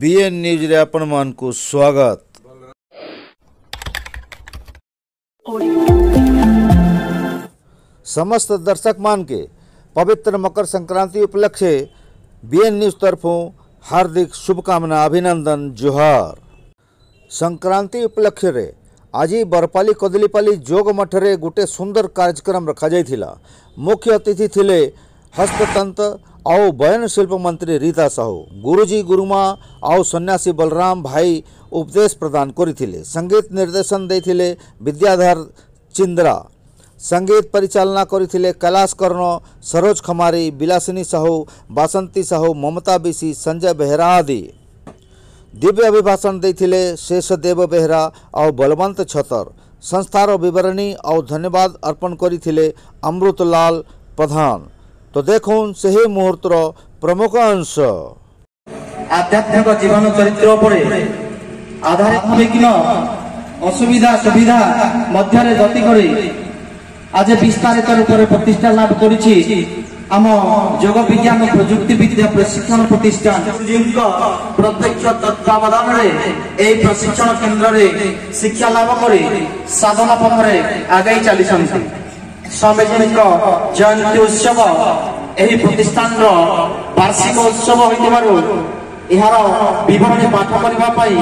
BN news रे अपन मान को स्वागत समस्त दर्शक मान के पवित्र मकर संक्रांति उपलक्ष्य बीएन न्यूज तरफों हार्दिक शुभकामना अभिनंदन जोहार संक्रांति उपलक्ष्य रे आज बरपाली कदलीपाली जोग मठरे गोटे सुंदर कार्यक्रम रखा जा मुख्य अतिथि थिले हस्ततंत्र आओ बयन शिल्प मंत्री रीता साहू गुरुजी गुरुमा आओ सन्यासी बलराम भाई उपदेश प्रदान करते संगीत निर्देशन देते विद्याधर चिंद्रा संगीत परिचालना करते कैलाश कर्ण सरोज खमारी बिलासिनी साहू बासंती साहू ममता बिशी संजय बेहरा आदि दिव्य अभिभाषण देते शेषदेव बेहरा आउ बलवंत छतर संस्थार बरणी और धन्यवाद अर्पण करते अमृतलाल प्रधान তো দেখুন ସେହି ମୁହୂର୍ତ୍ତର ପ୍ରମୁଖ ଅଂଶ ଆଧ୍ୟାତ୍ମିକ ଜୀବନ ଚରିତ୍ର ଉପରେ ଆଧାରିକ অসুবিধা সুবিধা ମଧ୍ୟରେ ଗତି କରି ଆଜି ବିସ୍ତାରିତ ରୂପରେ ପ୍ରତିଷ୍ଠା ଲାଭ କରିଛି ଆମ ଯୋଗ ବିଜ୍ଞାନ ପ୍ରଯୁକ୍ତି ବିଦ୍ୟା ପ୍ରଶିକ୍ଷଣ ପ୍ରତିଷ୍ଠାନ ପ୍ରତ୍ୟକ୍ଷ ତତ୍ତ୍ୱାବଧାନରେ ଏହି ପ୍ରଶିକ୍ଷଣ କେନ୍ଦ୍ରରେ ଶିକ୍ଷା ଲାଭ କରି ସାଧନା ପଥରେ ଆଗେଇ ଚାଲିଛନ୍ତି ସ୍ୱାମୀଜୀଙ୍କ ଜୟନ୍ତୀ ଉତ୍ସବ ଏହି ପ୍ରତିଷ୍ଠାନର ବାର୍ଷିକ ଉତ୍ସବ ହୋଇଥିବାରୁ ଏହାର ବିବରଣୀ ପାଠ କରିବା ପାଇଁ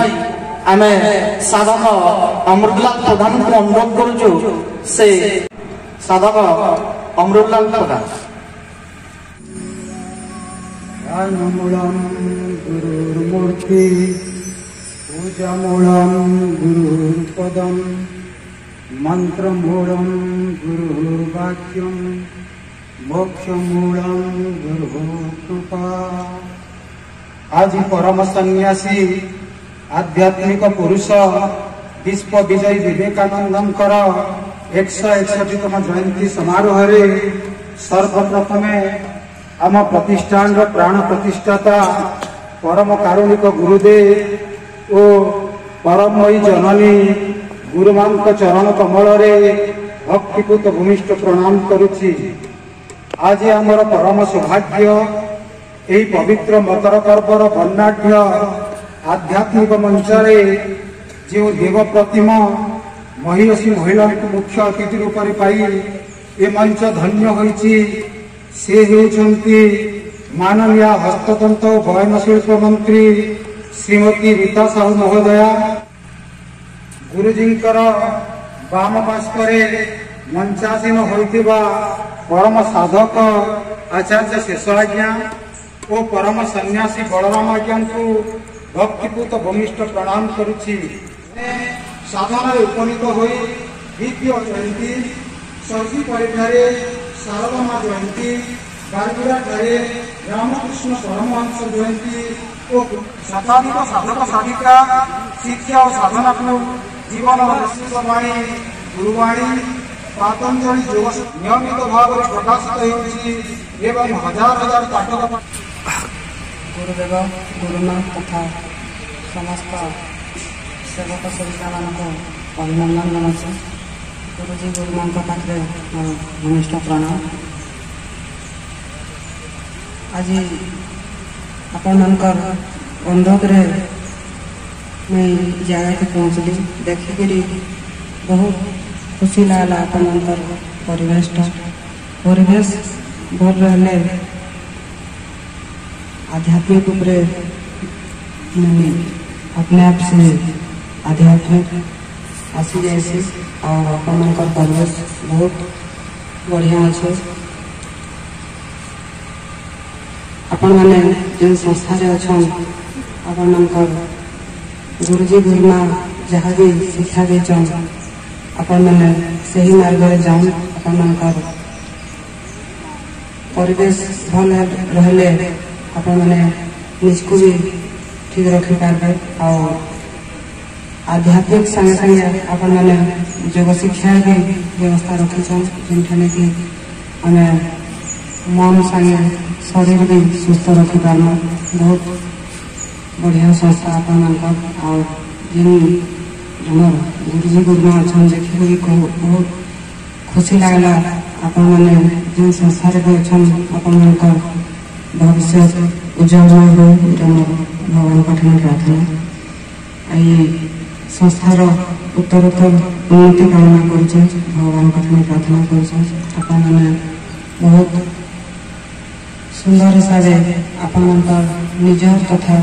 ଆମେ ସାଧକ ଅମୃତଲାଲ ପ୍ରଧାନଙ୍କୁ ଅନୁରୋଧ କରୁଛୁ ସେ ସାଧକ ଅମୃତଲାଲ ପ୍ରଧାନ ஞானமுழம் குருர் மூர்த்தி பூஜாமூலம் குருர் பதம் मंत्रमूलम गुरुर्वाक्यम मोक्षमूलम गुरुकृपा आज परम सन्यासी आध्यात्मिक पुरुष विश्व विजयी विवेकानंद एक सौ एकसठतम जयंती समारोह सर्वप्रथमे आम प्रतिष्ठान प्राण प्रतिष्ठाता परम कारुणिक गुरुदेव और परमयी जननी ଗୁରୁମାଙ୍କ ଚରଣ କମଳରେ ଭକ୍ତିପୂତ ଭୂମିଷ୍ଠ ପ୍ରଣାମ କରୁଛି ଆଜି ଆମର ପରମ ସୌଭାଗ୍ୟ ଏହି ପବିତ୍ର ମକର ପର୍ବର ବର୍ଣ୍ଣାଢ୍ୟ ଆଧ୍ୟାତ୍ମିକ ମଞ୍ଚରେ ଯେଉଁ ଦେବ ପ୍ରତିମ ମହିଷୀ ମହିଳାଙ୍କୁ ମୁଖ୍ୟ ଅତିଥି ରୂପରେ ପାଇ ଏ ମଞ୍ଚ ଧନ୍ୟ ହୋଇଛି ସେ ହେଉଛନ୍ତି ମାନନୀୟ ହସ୍ତତନ୍ତ ଓ ବୟନଶିଳ୍ପ ମନ୍ତ୍ରୀ ଶ୍ରୀମତୀ ରୀତା ସାହୁ ମହୋଦୟା ଗୁରୁଜୀଙ୍କର ବାମ ପାର୍ଶ୍ୱରେ ମଞ୍ଚାସୀନ ହୋଇଥିବା ପରମ ସାଧକ ଆଚାର୍ଯ୍ୟ ଶେଷ ଆଜ୍ଞା ଓ ପରମ ସନ୍ନ୍ୟାସୀ ବଳରାମ ଆଜ୍ଞାଙ୍କୁ ଭକ୍ତିପୂତ ଭୂମିଷ୍ଠ ପ୍ରଣାମ କରୁଛି ସାଧନାରେ ଉପନୀତ ହୋଇ ଦ୍ୱିତୀୟ ଜୟନ୍ତୀ ସର୍ଜି ପରୀକ୍ଷାରେ ଶାରଦମା ଜୟନ୍ତୀ ଗାରଗୁଡ଼ାଠାରେ ରାମକୃଷ୍ଣ ପରମହଂସ ଜୟନ୍ତୀ ଓ ଶତାଧିକ ସାଧକ ସାଧିକା ଶିକ୍ଷା ଓ ସାଧନାକୁ जीवन शिशुवाणी गुरुवाणी पातंजलि नियमित भाव प्रकाशित हजार हजार ताटक गुरुदेव गुरुनाथ तथा समस्त सेवक सेविका मान को अभिनंदन जनाऊ गुरुजी गुरुमा पाखे मोर घनी प्रणाम आज आपण मान अंधक्रे मैं जगह तो पहुँचली देखिकी बहुत खुशी लगला अपन अंतर परिवेशटा परिवेश भर रहे आध्यात्मिक उपरे अपने आप से आध्यात्मिक आसी जाए और अपन परिवेश बहुत बढ़िया अच्छे आपण मैंने जो संस्था अच्छा आपण ଗୁରୁଜୀ ଗୁରୁମା ଯାହା ବି ଶିକ୍ଷା ଦେଇଛନ୍ ଆପଣମାନେ ସେହି ମାର୍ଗରେ ଯାଉନ୍ ଆପଣମାନଙ୍କର ପରିବେଶ ଭଲ ରହିଲେ ଆପଣମାନେ ନିଜକୁ ବି ଠିକ୍ ରଖିପାରିବେ ଆଉ ଆଧ୍ୟାତ୍ମିକ ସାଙ୍ଗେ ସାଙ୍ଗେ ଆପଣମାନେ ଯୋଗ ଶିକ୍ଷା ବି ବ୍ୟବସ୍ଥା ରଖିଛନ୍ ଯେନ୍ଠାନେ କି ଆମେ ମନ ସାଙ୍ଗେ ଶରୀର ବି ସୁସ୍ଥ ରଖିପାରମା ବହୁତ ବଢ଼ିଆ ସଂସ୍ଥା ଆପଣମାନଙ୍କର ଆଉ ଯେନ୍ ଆମର ଗୁରୁଜୀ ଗୁରୁମା ଅଛନ୍ତି ଦେଖିକରି ବହୁତ ଖୁସି ଲାଗିଲା ଆପଣମାନେ ଯେଉଁ ସଂସ୍ଥାରେ ବି ଅଛନ୍ତି ଆପଣମାନଙ୍କ ଭବିଷ୍ୟତ ଉଜ୍ଜଳମୟ ହେଉ ଏଇଟା ମୋର ଭଗବାନଙ୍କ ଠାରୁ ପ୍ରାର୍ଥନା ଏଇ ସଂସ୍ଥାର ଉତ୍ତରୋତ୍ତର ଉନ୍ନତି କାମନା କରୁଛୁ ଭଗବାନଙ୍କ ଠାରୁ ପ୍ରାର୍ଥନା କରୁଛୁ ଆପଣମାନେ ବହୁତ ସୁନ୍ଦର ହିସାବରେ ଆପଣଙ୍କ ନିଜ ତଥା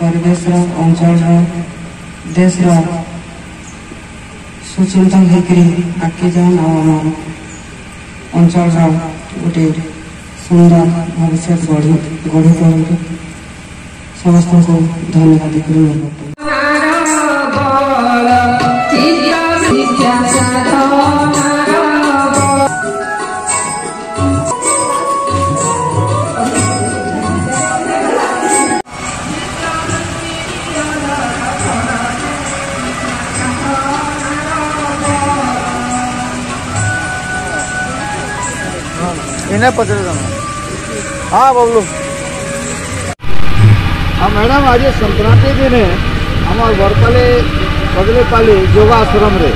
परमेश्वर अंचल देश सुचिंत हेकरी आगे जाऊन आम अंचल गोटे सुंदर भविष्य गढ़ी पड़ समस्त को धन्यवाद इन्हें तो हाँ बबलू हाँ मैडम आज संक्रांति दिन हमारे बरपाले बगले पाली योगाश्रम तो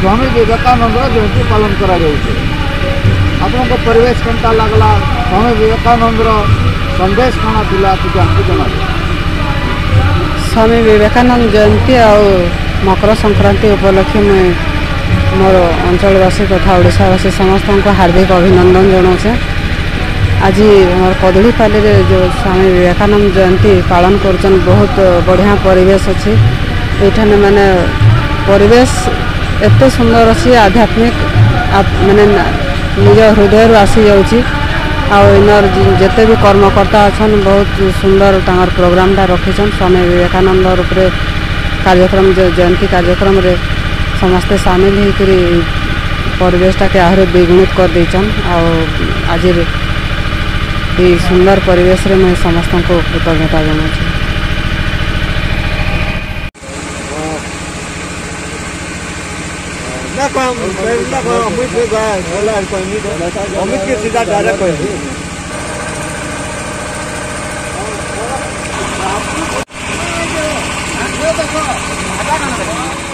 स्वामी विवेकानंद जयंती पालन करा जाउछे आपन कंटा लगला स्वामी विवेकानंद संदेश कौन दिला तुझे जना स्वामी विवेकानंद जयंती आ मकर संक्रांति उपलक्षे में ମୋର ଅଞ୍ଚଳବାସୀ ତଥା ଓଡ଼ିଶାବାସୀ ସମସ୍ତଙ୍କୁ ହାର୍ଦ୍ଦିକ ଅଭିନନ୍ଦନ ଜଣାଉଛେ ଆଜି ଆମର କଦଳୀପାଲିରେ ଯେଉଁ ସ୍ୱାମୀ ବିବେକାନନ୍ଦ ଜୟନ୍ତୀ ପାଳନ କରୁଛନ୍ ବହୁତ ବଢ଼ିଆ ପରିବେଶ ଅଛି ଏଇଠାନେ ମାନେ ପରିବେଶ ଏତେ ସୁନ୍ଦର ଅଛି ଆଧ୍ୟାତ୍ମିକ ମାନେ ନିଜ ହୃଦୟରୁ ଆସିଯାଉଛି ଆଉ ଇନର ଯେତେ ବି କର୍ମକର୍ତ୍ତା ଅଛନ୍ ବହୁତ ସୁନ୍ଦର ତାଙ୍କର ପ୍ରୋଗ୍ରାମଟା ରଖିଛନ୍ ସ୍ୱାମୀ ବିବେକାନନ୍ଦ ରୂପରେ କାର୍ଯ୍ୟକ୍ରମ ଜୟନ୍ତୀ କାର୍ଯ୍ୟକ୍ରମରେ समस्ते सामिल होकर परेशटा के आहरी द्विगुणित कर आज ये सुंदर परिवेश रे समस्त को कृतज्ञता जनाऊ